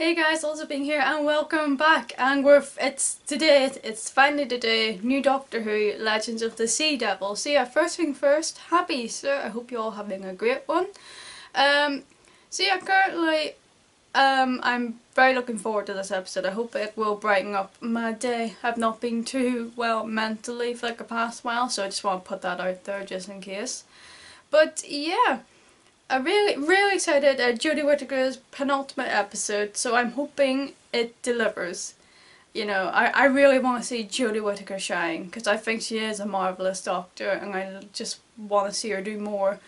Hey guys, also being here and welcome back and we're it's today it's finally today new Doctor Who Legends of the Sea Devil. So yeah, first thing first, happy Easter. I hope you're all having a great one. Um so yeah, currently um I'm very looking forward to this episode. I hope it will brighten up my day. I've not been too well mentally for like the past while, so I just want to put that out there just in case. But yeah, I'm really, really excited at Jodie Whittaker's penultimate episode, so I'm hoping it delivers. You know, I, I really want to see Jodie Whittaker shine, because I think she is a marvellous doctor, and I just want to see her do more.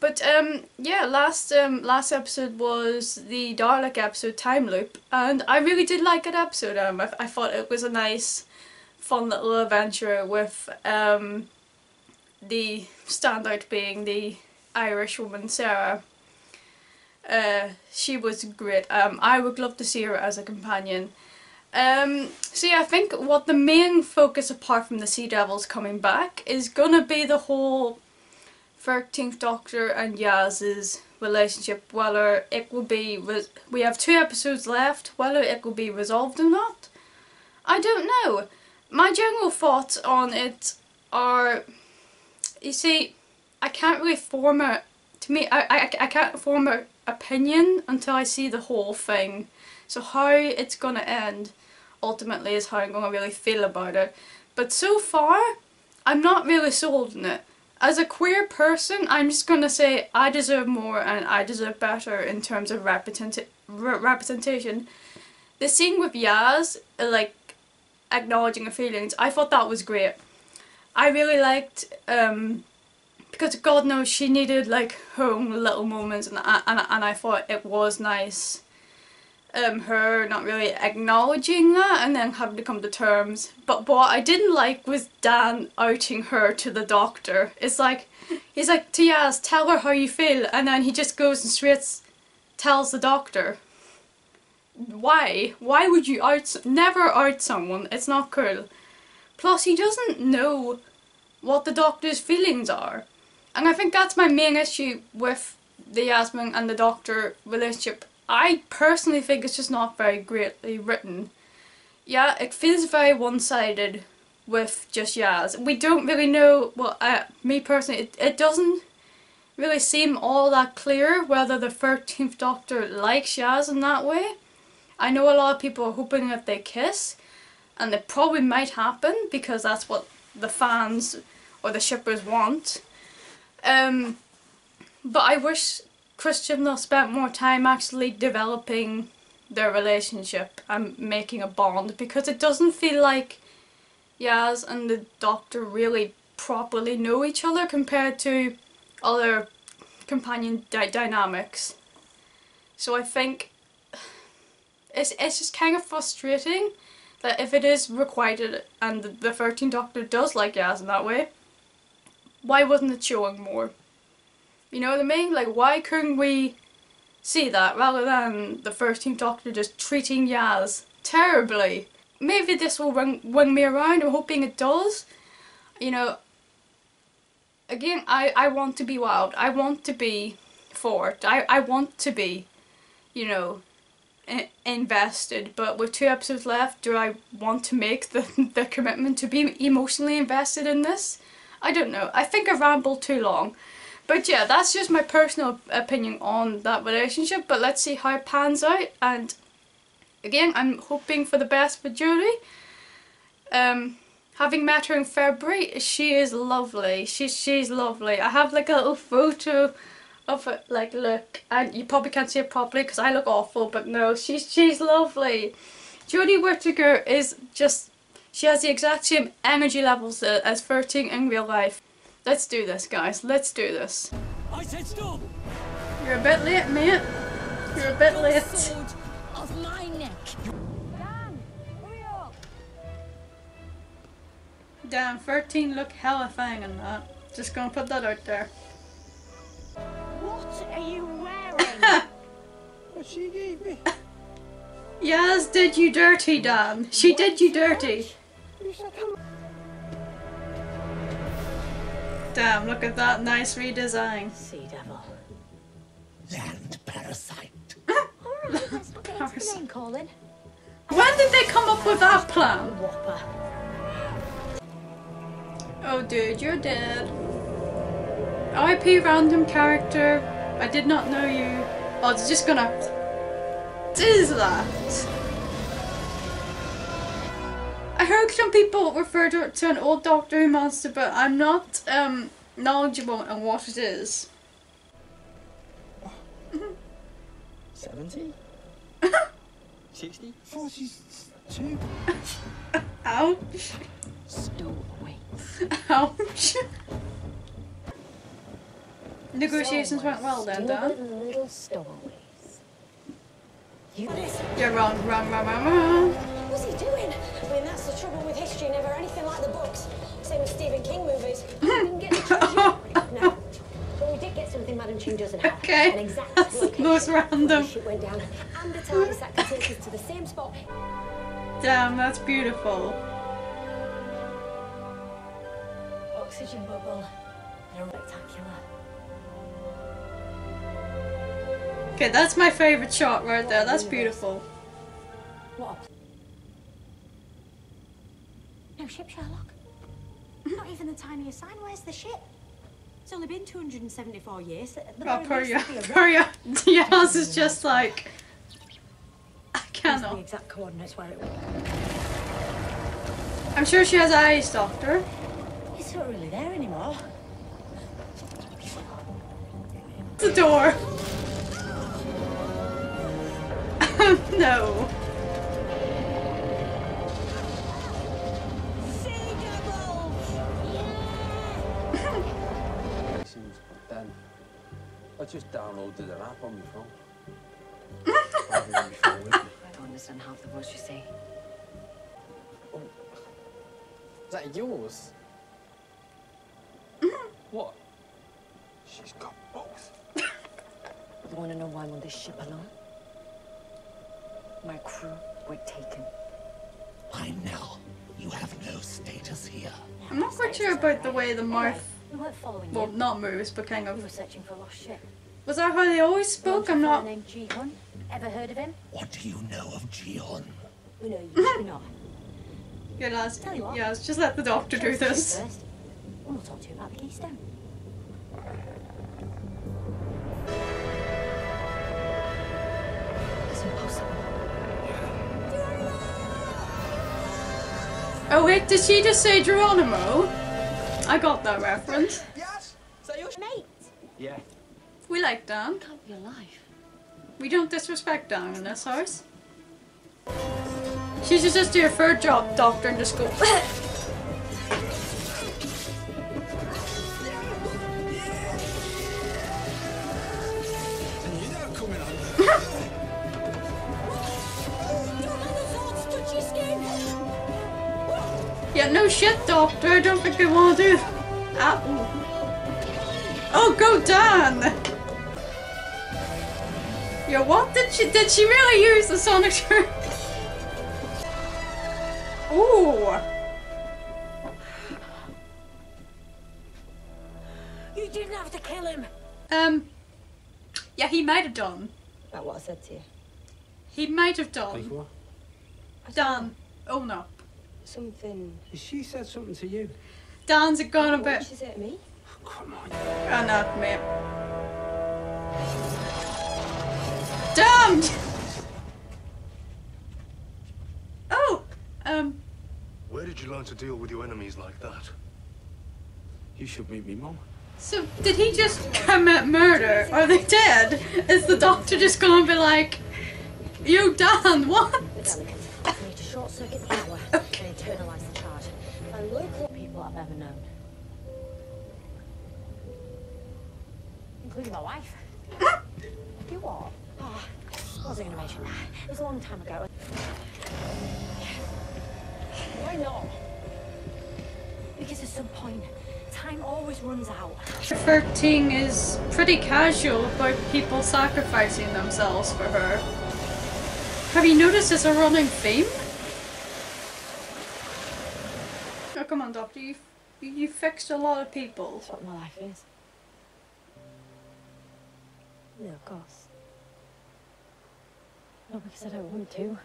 But um, yeah, last um, last episode was the Dalek episode, Time Loop, and I really did like that episode. Um, I, I thought it was a nice, fun little adventure with um, the standout being the Irish woman, Sarah. Uh, she was great. Um, I would love to see her as a companion. Um, so yeah, I think what the main focus, apart from the Sea Devils coming back, is gonna be the whole 13th Doctor and Yaz's relationship, whether it will be, we have two episodes left, whether it will be resolved or not. I don't know. My general thoughts on it are, you see, I can't really form a, to me, I, I, I can't form an opinion until I see the whole thing. So how it's gonna end ultimately is how I'm gonna really feel about it. But so far, I'm not really sold on it. As a queer person, I'm just gonna say I deserve more and I deserve better in terms of represent representation. The scene with Yaz, like, acknowledging her feelings, I thought that was great. I really liked um, because God knows she needed like her own little moments and I, and, and I thought it was nice um, her not really acknowledging that and then having to come to terms. But what I didn't like was Dan outing her to the doctor. It's like, he's like, Tiaz, tell her how you feel and then he just goes and straight tells the doctor. Why? Why would you out, never out someone, it's not cool. Plus he doesn't know what the doctor's feelings are. And I think that's my main issue with the Yasmin and the Doctor relationship. I personally think it's just not very greatly written. Yeah, it feels very one-sided with just Yaz. We don't really know, well, uh, me personally, it, it doesn't really seem all that clear whether the 13th Doctor likes Yaz in that way. I know a lot of people are hoping that they kiss, and it probably might happen because that's what the fans or the shippers want. Um, but I wish Chris Chibnall spent more time actually developing their relationship and making a bond because it doesn't feel like Yaz and the Doctor really properly know each other compared to other companion di dynamics. So I think it's, it's just kind of frustrating that if it is requited and the 13th Doctor does like Yaz in that way, why wasn't it showing more? You know what I mean? Like, why couldn't we see that rather than the first team Doctor just treating Yaz terribly? Maybe this will wing me around, I'm hoping it does. You know, again, I, I want to be wild. I want to be for it. I, I want to be, you know, invested but with two episodes left do I want to make the, the commitment to be emotionally invested in this? I don't know. I think I rambled too long. But yeah, that's just my personal opinion on that relationship. But let's see how it pans out. And again, I'm hoping for the best for Jodie. Um, having met her in February, she is lovely. She's she's lovely. I have like a little photo of it, like look, and you probably can't see it properly because I look awful, but no, she's she's lovely. Jodie Whittaker is just she has the exact same energy levels as 13 in real life. Let's do this, guys. Let's do this. I said stop! You're a bit late, mate. You're a bit late. Of my neck. Dan, hurry up. Damn, 13 look hella fang in that. Just gonna put that out there. What are you wearing? what she gave me. Yes, did you dirty, Dan. She did you dirty. Damn, look at that nice redesign. Sea devil. Land parasite. Let's not get into the name calling. When did they come up with that plan? Whopper. Oh dude, you're dead. RIP random character. I did not know you. Oh, it's just gonna. What is that? Some people refer to to an old Doctor Who monster, but I'm not um knowledgeable on what it is. 70? 60? 42? Ouch. Stowaway. Ouch. Negotiations went well then, Dan. Stupid little stowaways. You You're wrong, wrong, wrong, wrong, wrong. What's he doing? I mean, that's the trouble with history, never anything like the books. Same with Stephen King movies. We didn't get the treasure. no. But we did get something Madam Ching doesn't have. Okay. An exact That's the location most random. the ship went down. And a TARDIS that could take us to the same spot. Damn, that's beautiful. Oxygen bubble. Spectacular. Okay, that's my favorite shot right there. That's beautiful. What No ship, Sherlock. Not even the tiniest sign. Where's the ship? It's only been 274 years. The Oh, very poor least, ya. it'll be a Poor ya. Yaz is just like. I Here's the cannot. exact coordinates where it went. I'm sure she has eyes, Doctor. It's not really there anymore. The door. Downloaded an app on my phone. Having on my phone with me. I don't understand half the words you say. Oh, is that yours? Mm-hmm. what? She's got both. You want to know why I'm on this ship alone? My crew were taken. By now, you have no status here. I'm not quite sure about the way the mouth. We weren't following Well, you. not moves, but kind of. We were of. searching for a lost ship. Was that how they always spoke? I'm not. named Ji-Hun. Ever heard of him? What do you know of Ji-Hun? We know you. We're not. Yeah, lads. Tell you what. Yeah, just let the doctor do Show us the ship this. First, and we'll talk to you about the keystone. It's impossible. Oh wait, did she just say Geronimo? I got that reference. Yes? Is that yours? Mate, Yeah. We like Dan. can't be alive. We don't disrespect Dan in this house. She should just do her third job, doctor, in the school. yeah, no shit, doctor. I don't think I want to do. Oh, go Dan! Yeah, what did she did she really use the sonic term? Ooh. You didn't have to kill him. Um. Yeah, he might have done. About what I said to you. He might have done. Before? Dan. Oh no. Something. She said something to you. Dan's gone a What bit. did she say to me? Come on. Oh no, mate. Damned! Oh! Um. Where did you learn to deal with your enemies like that? You should meet me, Mum. So, did he just commit murder? Are they dead? Is the doctor just gonna be like, You done what? Delicate. We need to short circuit the power and internalize the charge. By local people I've ever known. Including my wife. You what? Oh, ah, I wasn't going to mention that. It was a long time ago. Why not? Because at some point, time always runs out. 13 is pretty casual about people sacrificing themselves for her. Have you noticed it's a running theme? Oh, come on, Doctor. You, you fixed a lot of people. That's what my life is. No, of course. Not because I don't want to.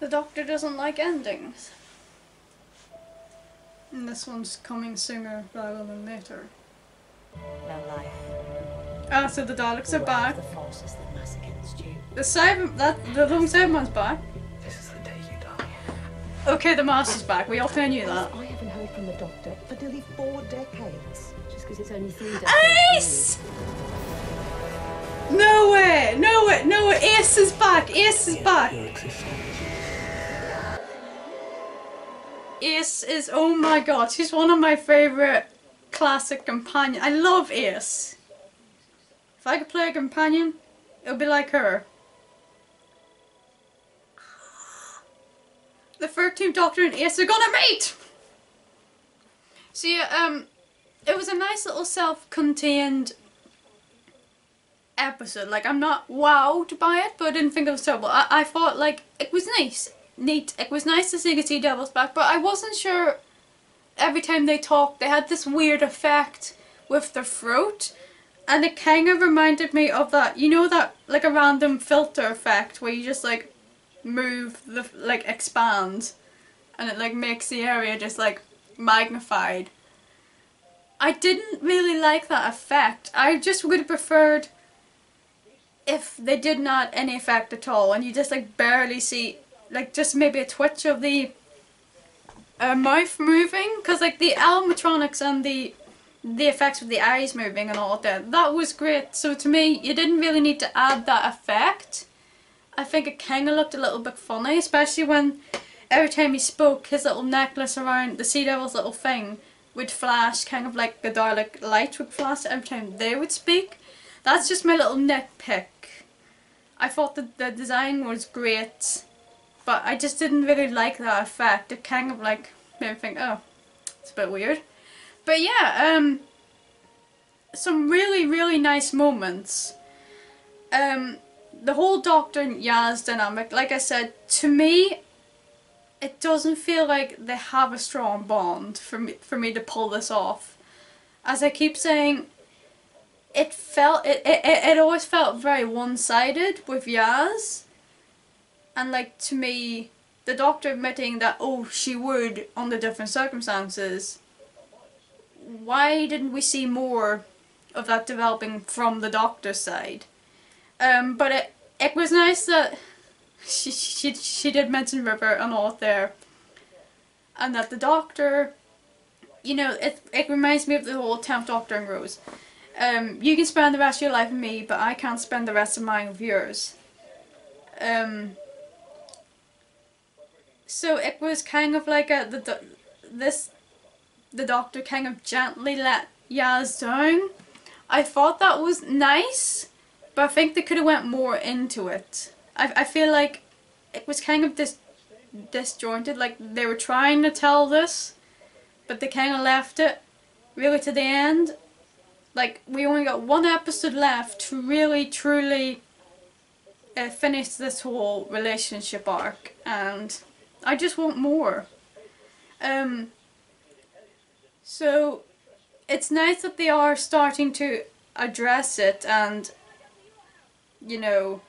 The Doctor doesn't like endings. And this one's coming sooner rather than later. No life. Ah, so the Daleks are back. The forces that mass against you. The Cyber that the long Cyberman's back. This is the day you die. Okay, the Master's back. We all kind of knew that. The doctor for nearly four decades. Just because it's only three decades. Ace! No way! No way! No way! Ace is back! Ace is back! Your. Ace is oh my god, she's one of my favourite classic companions. I love Ace. If I could play a companion, it would be like her. The 13th Doctor and Ace are gonna meet! So yeah, um, it was a nice little self-contained episode. Like, I'm not wowed by it, but I didn't think it was terrible. I, I thought, like, it was nice. Neat. It was nice to see the Sea Devils back, but I wasn't sure every time they talked, they had this weird effect with their throat. And it kind of reminded me of that, you know that, like a random filter effect where you just, like, move the, like, expand. And it, like, makes the area just, like, magnified. I didn't really like that effect. I just would have preferred if they did not any effect at all and you just like barely see like just maybe a twitch of the uh, mouth moving because like the animatronics and the the effects with the eyes moving and all that that was great so to me you didn't really need to add that effect I think it kind of looked a little bit funny especially when every time he spoke his little necklace around the sea devil's little thing would flash kind of like the Dalek light would flash every time they would speak that's just my little nitpick. I thought that the design was great, but I just didn't really like that effect. It kind of like made me think, oh, it's a bit weird. But yeah, um, some really, really nice moments. Um, the whole Doctor and Yaz dynamic, like I said, to me, it doesn't feel like they have a strong bond for me, for me to pull this off. As I keep saying, it felt it, it, it always felt very one-sided with Yaz and like to me the doctor admitting that oh she would under different circumstances why didn't we see more of that developing from the doctor's side um but it it was nice that she she she did mention River and all there and that the doctor you know it it reminds me of the whole 10th doctor and Rose um, you can spend the rest of your life with me, but I can't spend the rest of mine with yours. Um, so it was kind of like a the, this the doctor kind of gently let Yaz down. I thought that was nice, but I think they could have went more into it. I I feel like it was kind of dis disjointed. Like they were trying to tell this, but they kind of left it really to the end like we only got one episode left to really truly uh, finish this whole relationship arc and I just want more um so it's nice that they are starting to address it and you know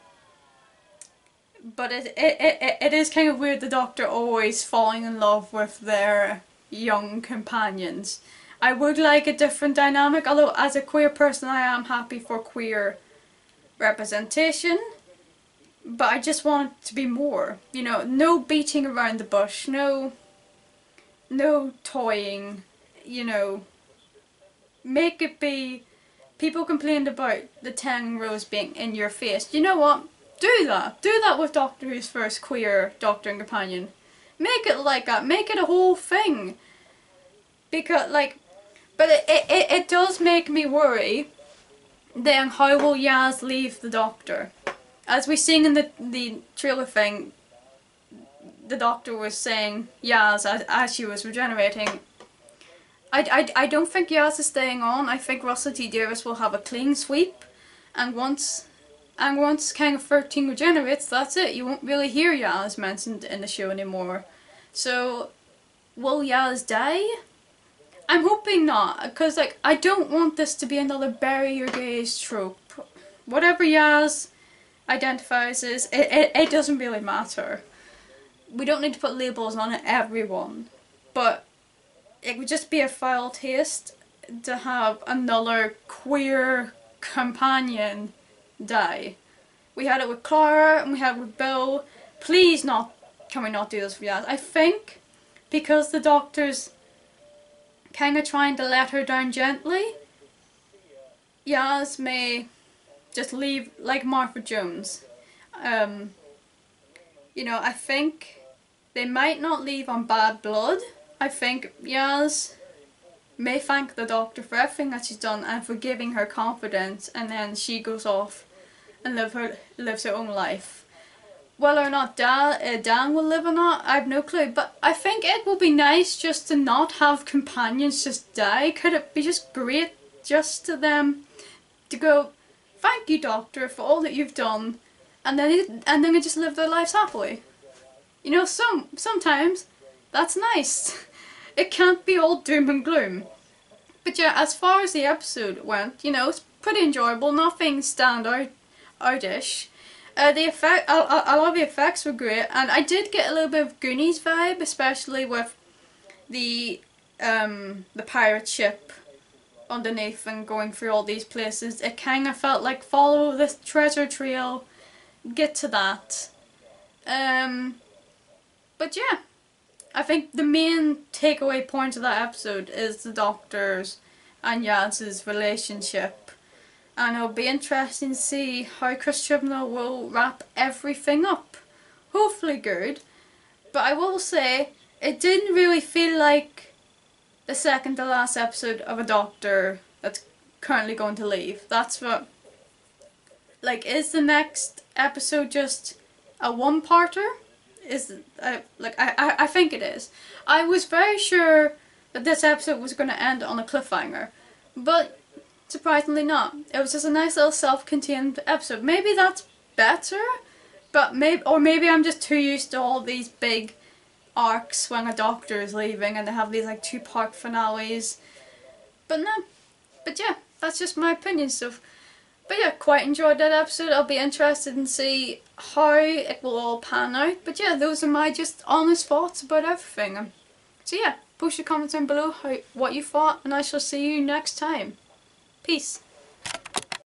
but it, it, it, it is kind of weird the doctor always falling in love with their young companions I would like a different dynamic, although as a queer person I am happy for queer representation. But I just want it to be more. You know, no beating around the bush, no no toying, you know. Make it be people complained about the Tang Rose being in your face. You know what? Do that. Do that with Doctor Who's first queer Doctor and Companion. Make it like that. Make it a whole thing. Because, like, but it, it, it does make me worry then how will Yaz leave the doctor? As we seen in the, the trailer thing, the doctor was saying Yaz as, as she was regenerating. I, I, I don't think Yaz is staying on. I think Russell T Davies will have a clean sweep and once and once kind of 13 regenerates, that's it. You won't really hear Yaz mentioned in the show anymore. So, will Yaz die? I'm hoping not, because like I don't want this to be another bury your gays trope. Whatever Yaz identifies as, it, it, it doesn't really matter. We don't need to put labels on everyone, but it would just be a foul taste to have another queer companion die. We had it with Clara and we had it with Bill. Please not, can we not do this for Yaz? I think because the doctor's kind of trying to let her down gently, Yaz may just leave like Martha Jones. Um, you know, I think they might not leave on bad blood. I think Yaz may thank the doctor for everything that she's done and for giving her confidence and then she goes off and live her lives her own life. Whether or not Dan, uh, Dan will live or not, I have no clue. But I think it will be nice just to not have companions just die. Could it be just great just to them to go, thank you doctor for all that you've done and then and then they just live their lives happily. You know, some sometimes that's nice. It can't be all doom and gloom. But yeah, as far as the episode went, you know, it's pretty enjoyable. Nothing stand out outish. Uh, the effect, a, a, a lot of the effects were great, and I did get a little bit of Goonies vibe, especially with the um, the pirate ship underneath and going through all these places. It kind of felt like follow this treasure trail, get to that. Um, but yeah, I think the main takeaway point of that episode is the Doctor's and Yaz's relationship. And it'll be interesting to see how Chris Chibnall will wrap everything up. Hopefully good. But I will say, it didn't really feel like the second to last episode of a Doctor that's currently going to leave. That's what... Like, is the next episode just a one-parter? is uh, like I, I I think it is. I was very sure that this episode was going to end on a cliffhanger, but surprisingly not. It was just a nice little self-contained episode. Maybe that's better, but maybe or maybe I'm just too used to all these big arcs when a doctor is leaving and they have these like two-part finales. But no, but yeah, that's just my opinion. So. But yeah, quite enjoyed that episode. I'll be interested in see how it will all pan out. But yeah, those are my just honest thoughts about everything. So yeah, post your comments down below how, what you thought and I shall see you next time. Peace.